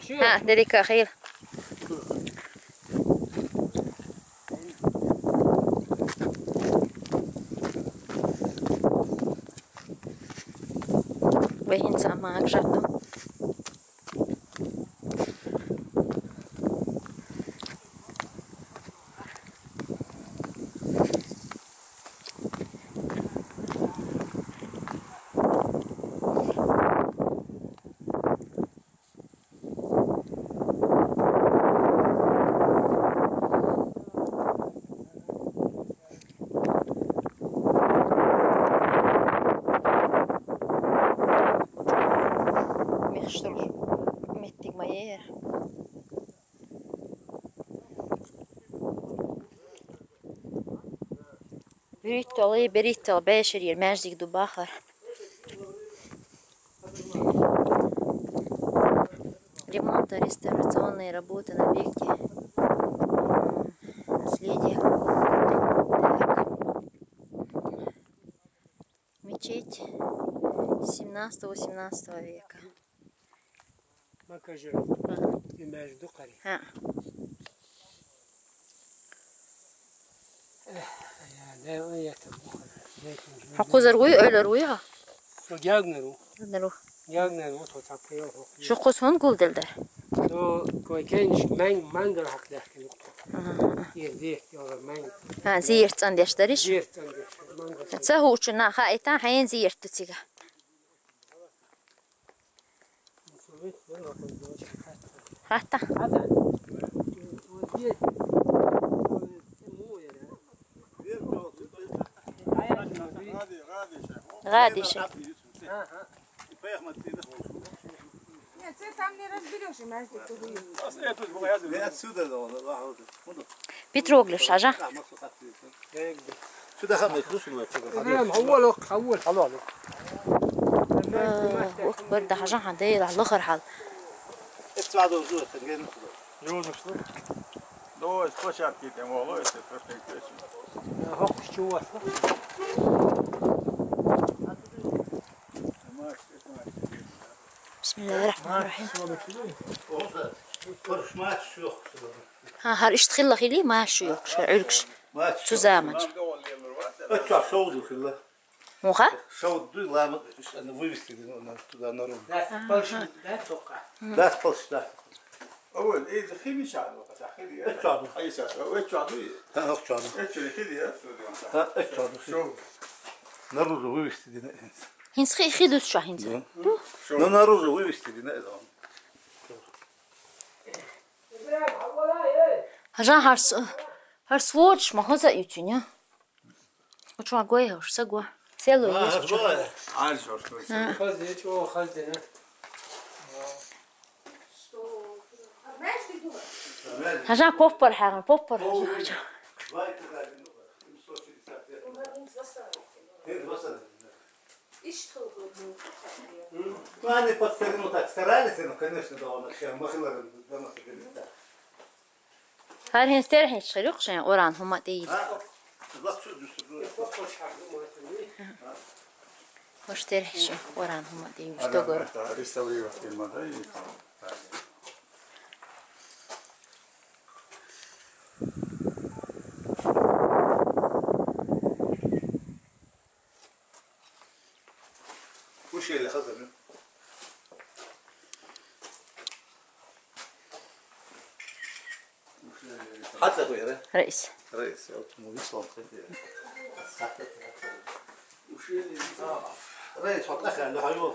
شو ها دريكا خير. بهين sama grzatu. Беріть ли, беріть ли, бешер, єрмеждік, дубахар. Ремонт реставрационные работы на объекте. Наследие. Мечеть 17-18 века. Макажи. Имеешь духари. لا يتم حقوز روي öyle روي ha. شو جاغنرو Nero. جاغنرو تو تاكيو Şu kos hon guldelder. تو كوي كانش مان مانجر حق لكن يرديك يا مان Ha ziyirt andyaşlar iş. جيرت عندك مانجر Tsa hu uçuna ha etan hayen ziyirt tütsiga. Hatta. غادي شي. بيتروغلف شجع شو دخل؟ ما يخلوش ما يخلوش حاجة؟ عندي على الآخر حل الله الرحمن الرحيم. ماشي ما بتقولي؟ ماشي يوخش. ها هل اشتخي لخي لي ماشي يوخش عرقش. تزامج. اتوع خوضو مخا؟ خوضو لا ما أنا ويفكي دي أنا تدا نروم. بلش لا توقع. لا بلش لا. اول إيه دخي مش عادو قد أخي دي. اتوع دو. اي ساعة. اتوع دو. ها اتوع دو. اتوع دو. اتوع دو. ها اتوع دو. شو. نروم ويفكي دي أنا انسان. Хинсхи ихи дусша хинца. Ну на розу вывести на это. Ажа харс харс воч махоза ютюня. Учва гой уж сагва. Село есть. Аль жорж. Хази чего хази не. Ажа поппар хаган поппар. Вайт. 260. 260. Isto Ну, они под старину так старались, но, конечно, да, он вообще махлер дома сидит. هل هنستريح يشتغلوا قشان قران هما تيجي واشتريح شيخ قران هما تيجي وشتغل رئيس. رئيس مو يصور رئيس حط له حيوض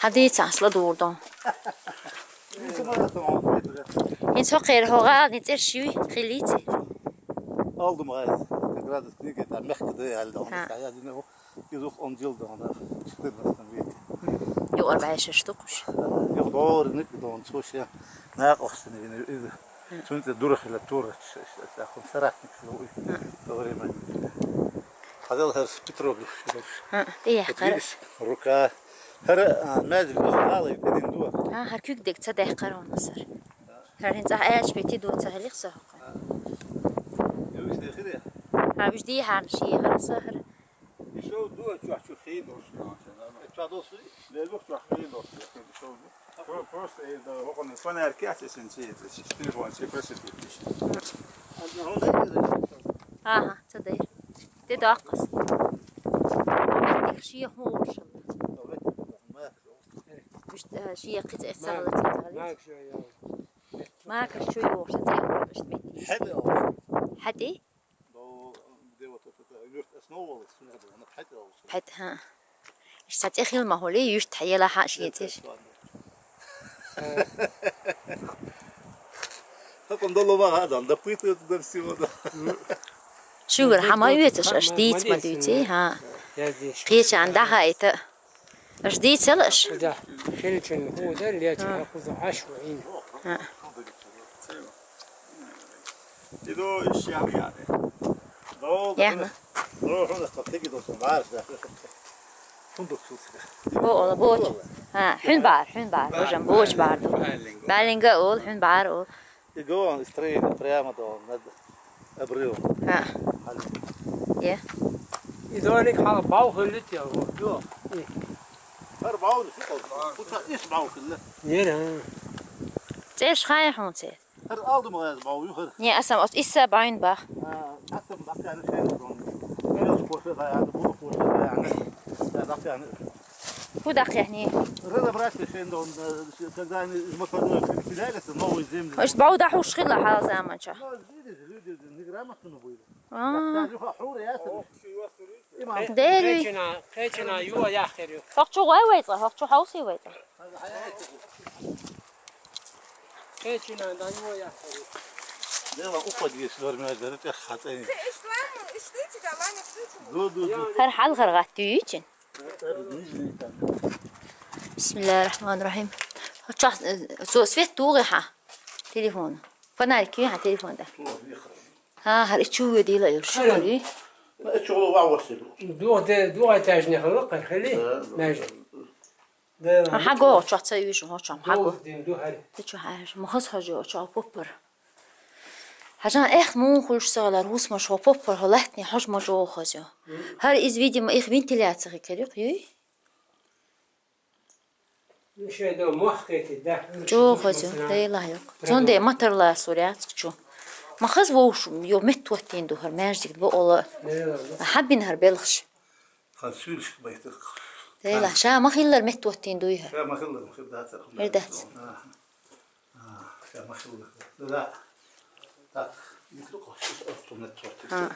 هذه تاع سلا دوردون إنت خير هو خليت اولدم غير كرادت كنيك تاع مخك دي على هذا يذوق أون ديل دون شتي بس يو أربع شتوكش يو دور نيك دون تشوش naqos ida sunta durxi la tura la konsarahnik loi tawriman hadal has petrov tiyaxqaras ruka har maadig qalay kadin duwa ha har kugdeg sadex qaron nasar karin sax aash beti duwa sahliq sahqa yus dekhriya ha bijdi han shi har sahar شو دوه شو خيل دوه شو هذا دوه لا دوه شو خيل دوه شو Просто är det hon är sån här kasse sen ser det. Telefon ser precis ut. Onu da yedi. Aha, تصدق دي داقص بدك شيء هوش مش شيء قطع سلطة معك شوية ما كر شو يوش زي مش بيتي Hadi o. حدي Då det var det just snowball skulle det vara hadi o. حد ها ايش ستأخي ما هو ليه يشت حيلا حق شيء تيش هم دل ما هستن دپیت و دل سیم دار. شور همه یوتش اشدیت ما دیتی ها. خیلی چند ده های تا اشدیت سالش. خیلی چند هو دار لیات ما خود عشق این. Yeah. Bu ola boç. Ha, hünbar, hünbar. Hocam boç bardı. Berlinge ol, hünbar ol. Gewoon strijden, prima dan, net abril. Ha. Ja. Je zou ik gaan bouwen, lid ja, ja. Herbouwen is ook. Goed, dat is bouwen. Ja, ja. Het is ga je bau zitten. Ja, asam os isse bain Ja, als asam is Beinbach. Ja, dat is een bakker. Ja, dat is voor de yani. Ya bak yani. هو دق يعني Rıza bırak şey de когда они измотаны филиале, новые земли. ايش بعود احوش خلا حال زمان شا Ну, видишь, люди не грамотно были. اه Даже хаура ясен. Имам. ديري قيتنا قيتنا يوا ياخر فقط شو غاي ويطا فقط شو حوسي ويطا قيتنا دا يوا ياخر Det var uppe de slår med det det hat en. Ich war, ich stehe da, meine Früchte. Du du du. هر حال غرغات تيجن بسم الله الرحمن الرحيم سو سفيت توغي ها تليفون فانا كي ها تليفون ده ها هر تشو دي لا شو دي Çoluğu var olsun. دو ده دو تاجني خلق خلي ماجد حاجة اخ مو خلش سالا روس ما شو بوبر هلاتني حاج ما جو خاجه هر Хажан эх мун хулшсала русма шопоп пархалатни хажма жохазя. Хар из видимо их вентиляция керек юй. Жохазя, дейла юк. Сонде матарла сурят чу. Махаз воуш ё меттуаттин духар мэржик бо ола. Хаббин хар белгш. Хасюлш байтык. Дейла ша махиллар меттуаттин дуйха. Ша махиллар махилдатар. Эрдат. Ша махиллар. Да. دو يها Ya mahıllı mahıllı da. Irdat. Ya mahıllı. Da. Tak. Yıkık o. Üstüm net çortu. ها